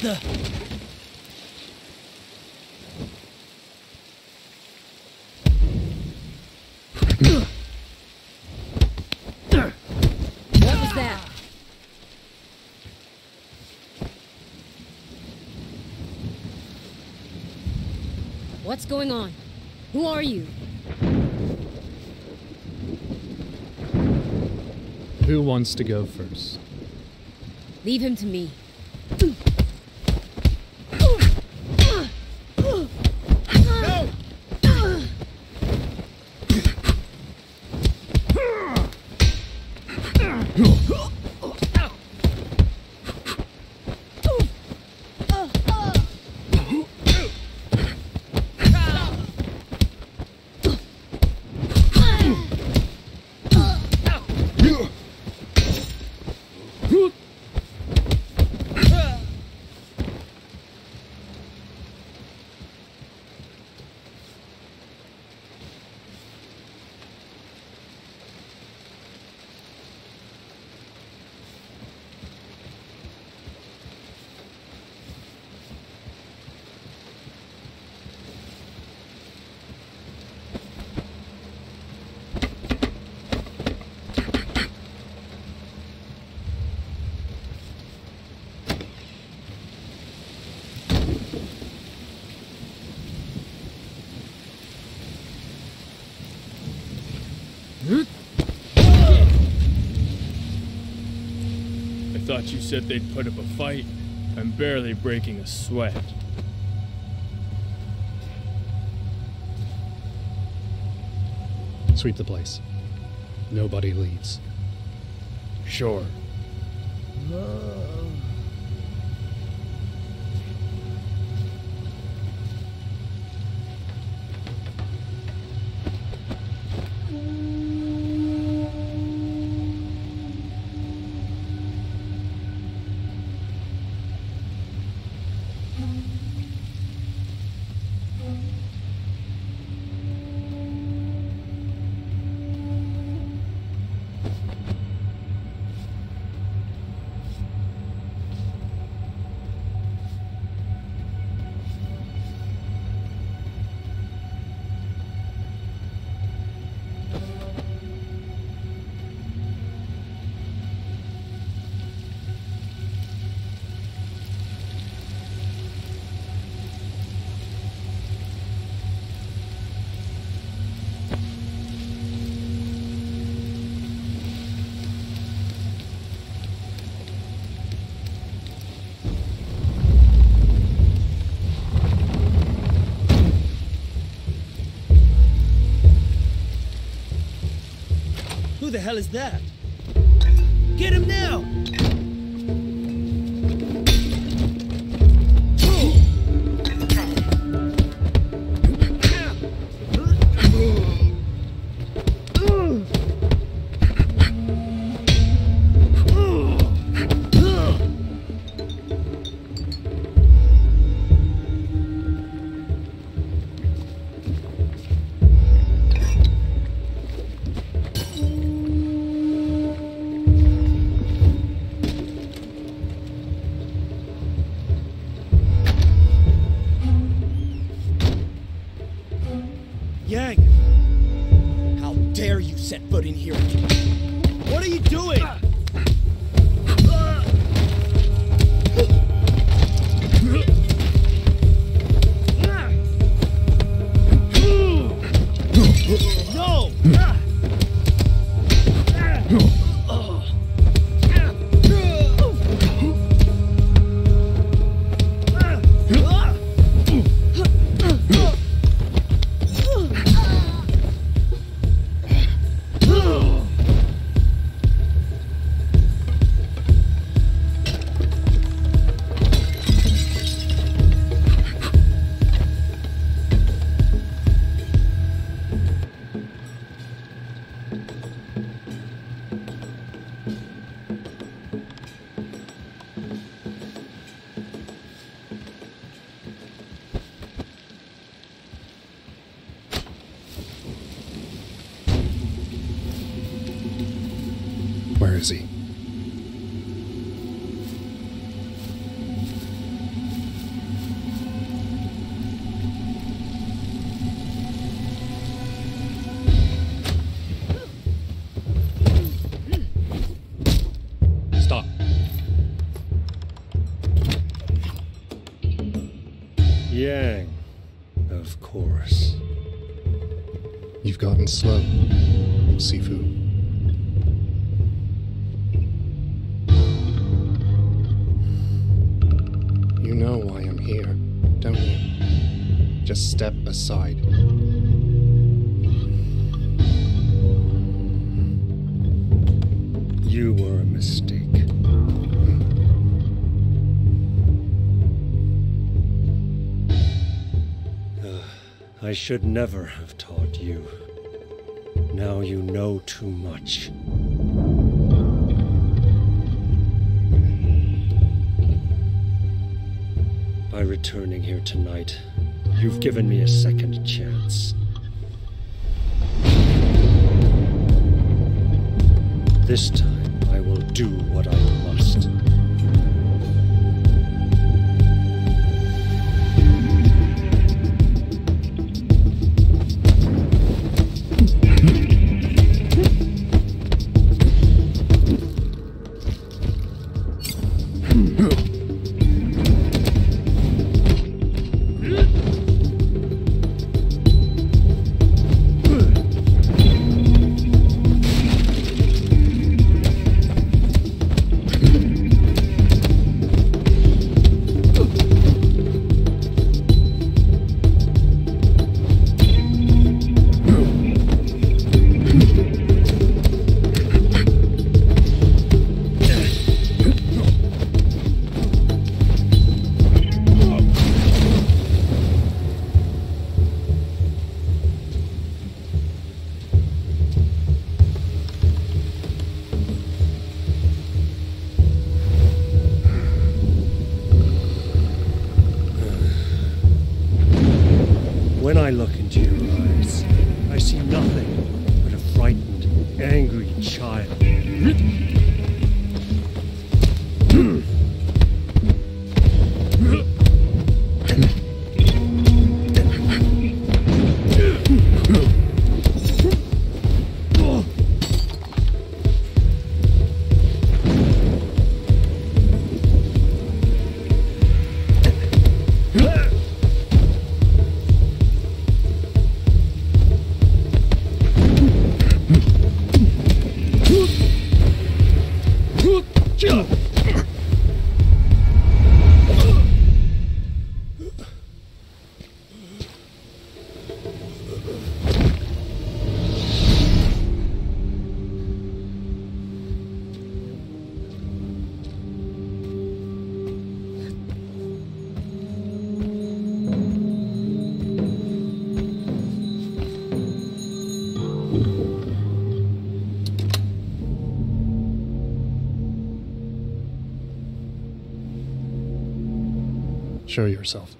the... What was that? What's going on? Who are you? Who wants to go first? Leave him to me. I thought you said they'd put up a fight. I'm barely breaking a sweat. Sweep the place. Nobody leaves. Sure. Who the hell is that? Get him now! What are you doing? Sifu. You know why I'm here, don't you? Just step aside. You were a mistake. Uh, I should never have taught you. Now you know too much. By returning here tonight, you've given me a second chance. This time, I will do what I must. Show yourself.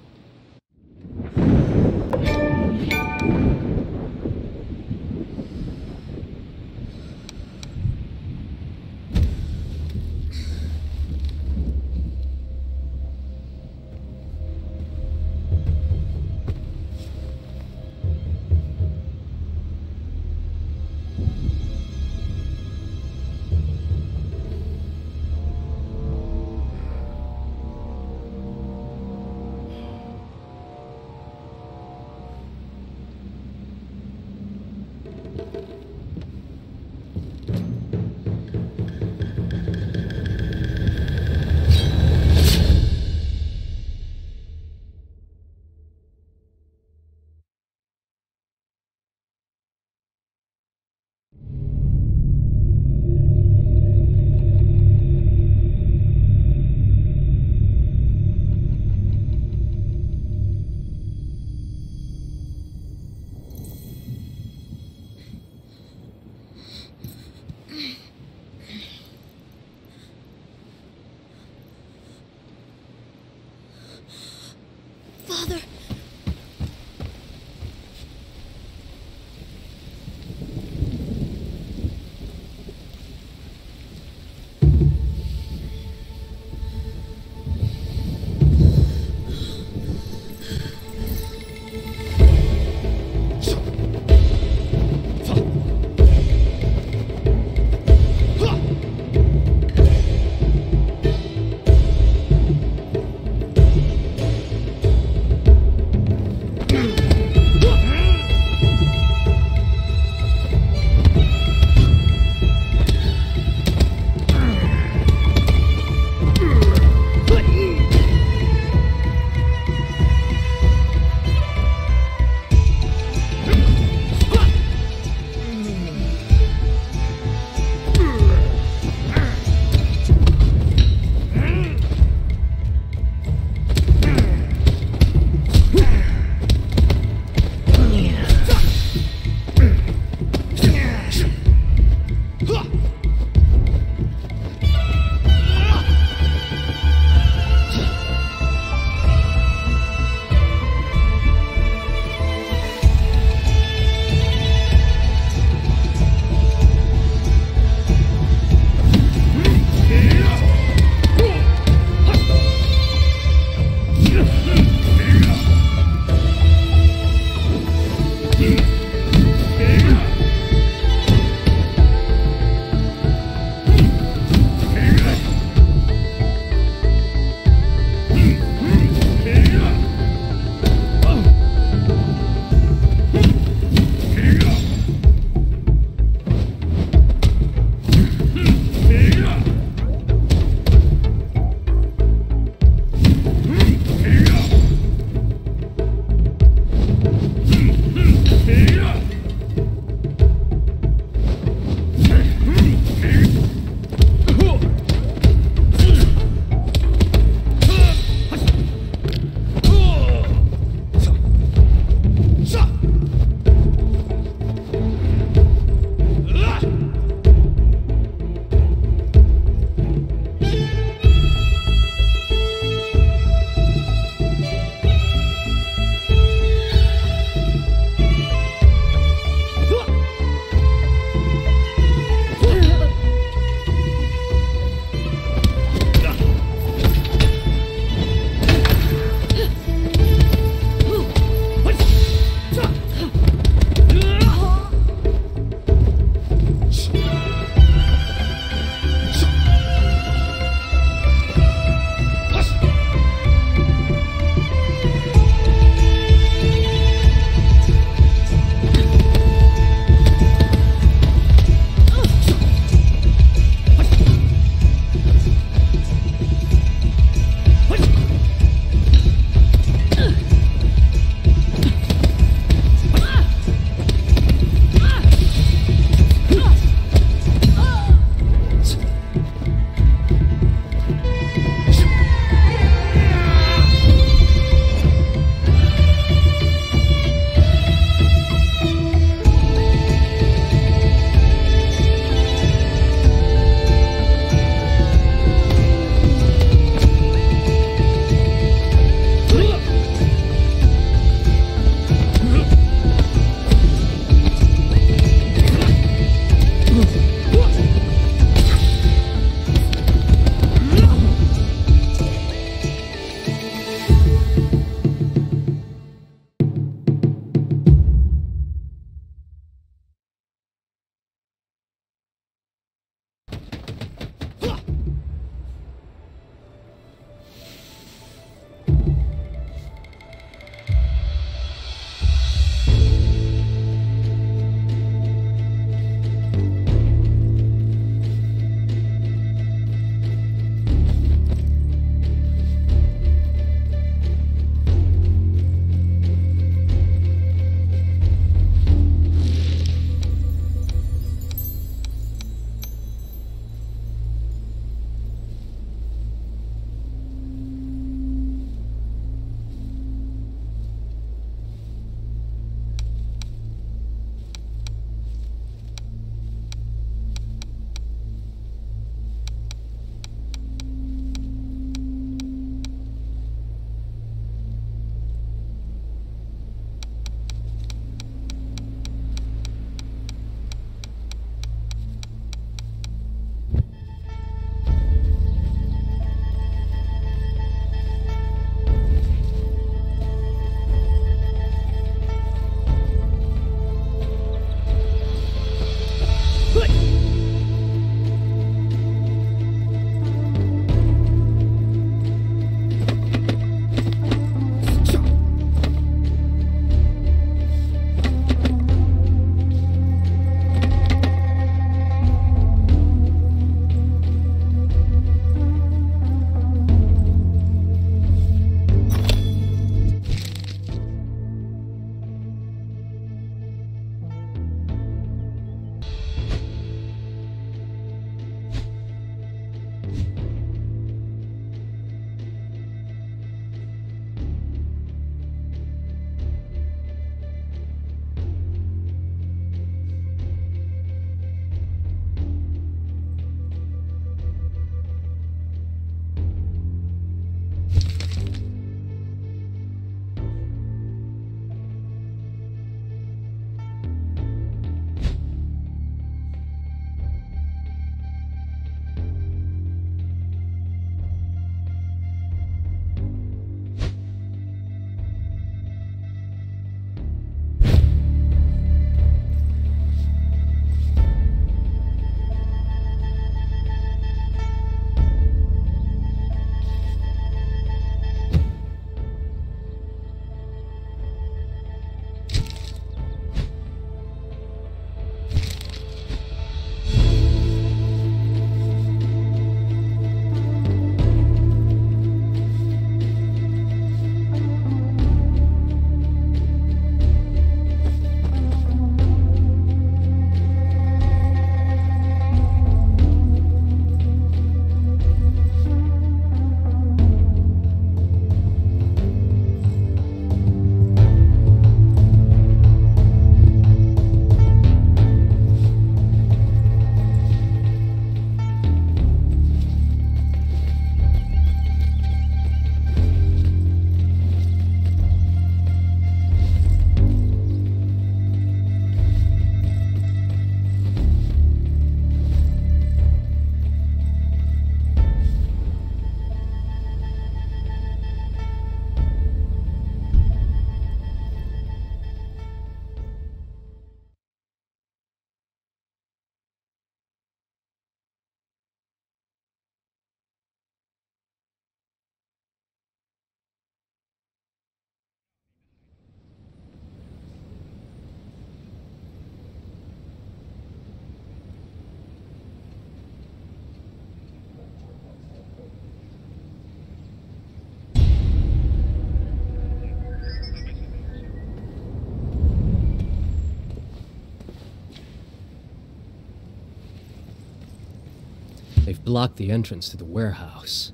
They've blocked the entrance to the warehouse.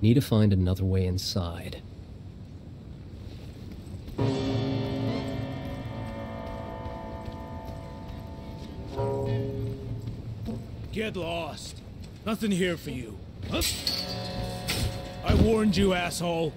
Need to find another way inside. Get lost. Nothing here for you. Huh? I warned you, asshole.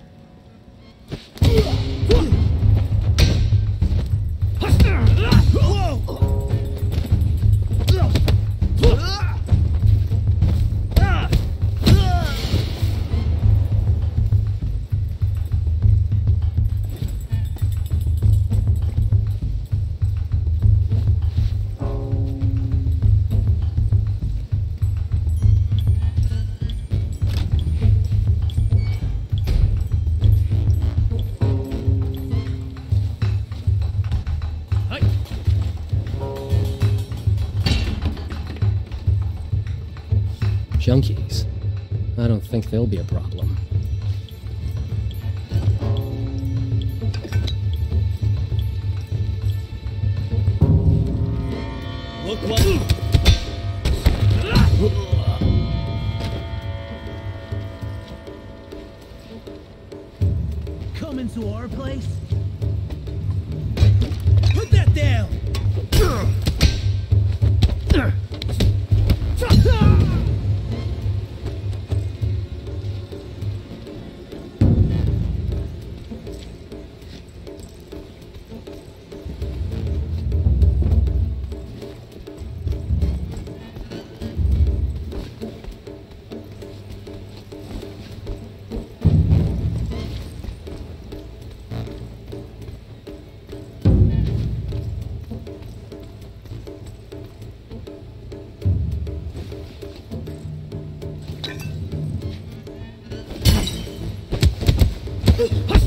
Hush!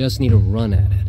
Just need a run at it.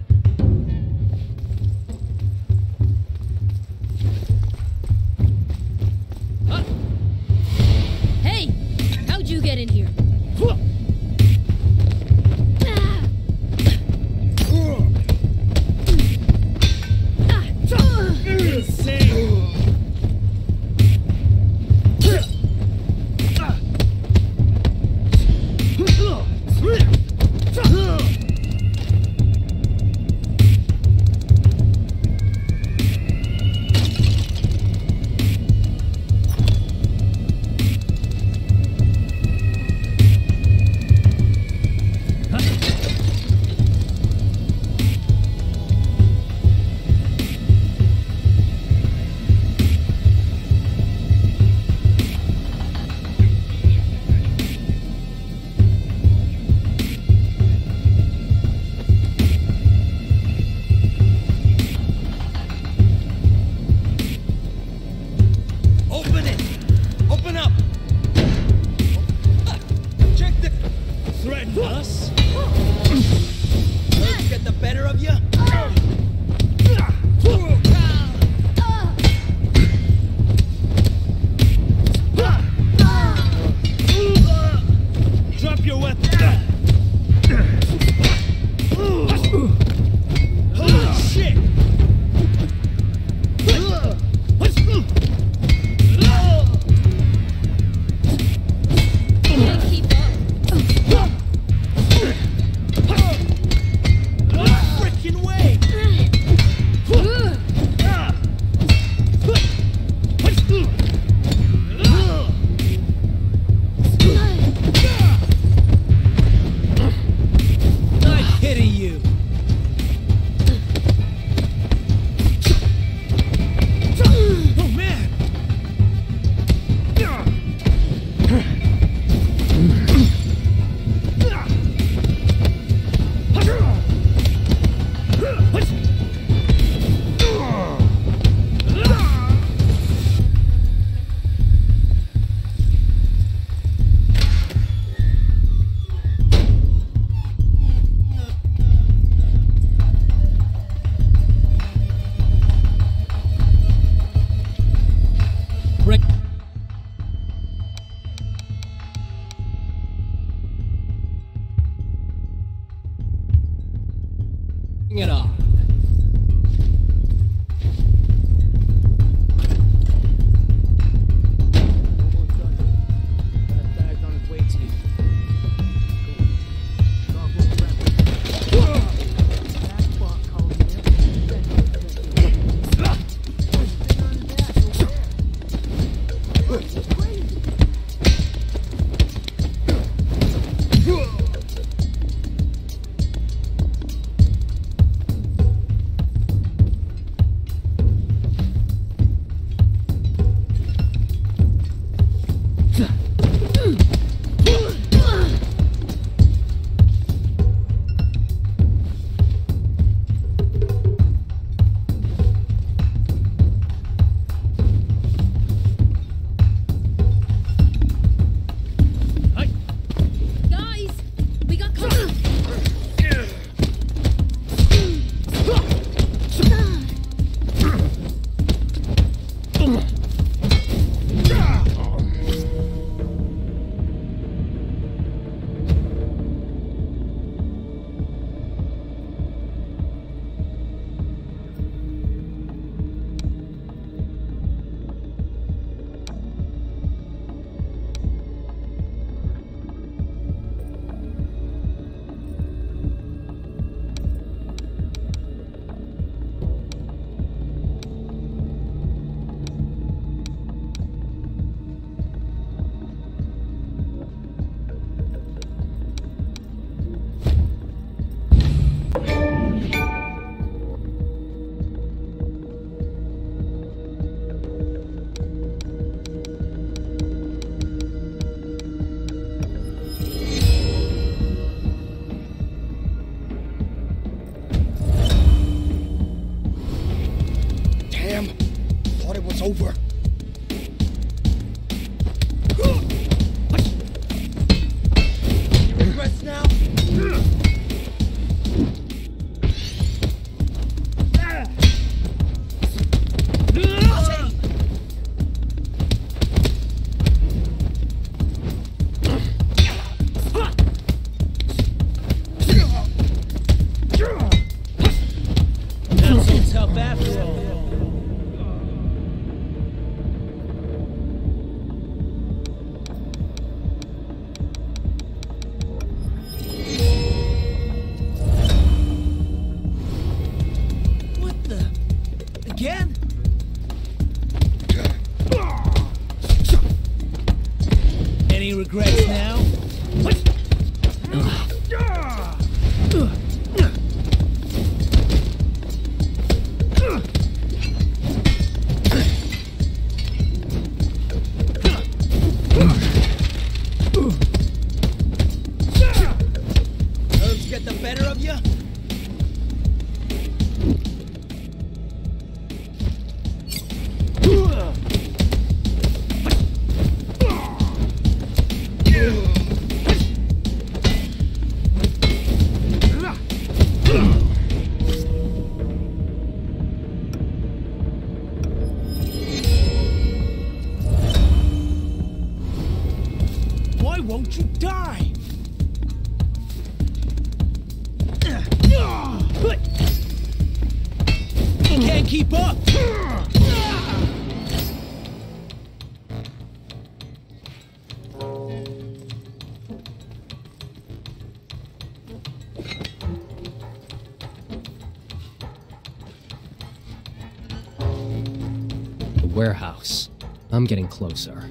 Warehouse. I'm getting closer.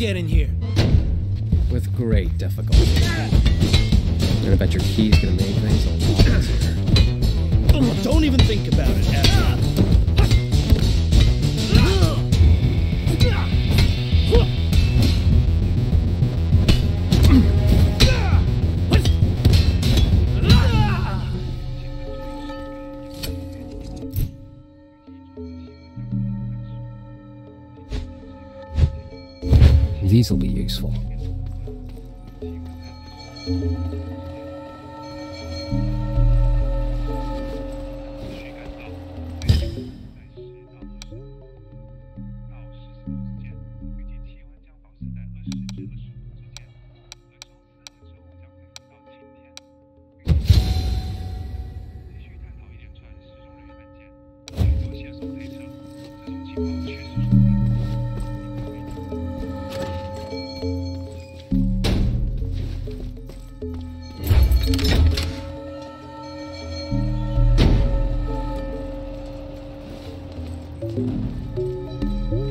get in here? With great difficulty. I'm gonna bet your key's gonna make things a lot easier. Don't even think about it, Adam. peaceful. aqui. Hum.